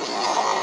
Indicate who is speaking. Speaker 1: Oh, my God.